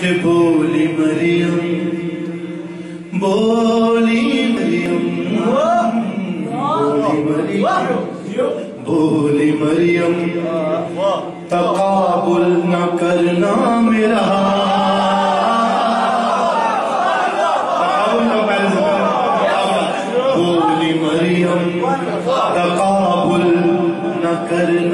کہ بولی مریم بولی مریم بولی مریم بولی مریم تقابل نہ کرنا میرا۔ بولی مریم، تقابل نہ کرنا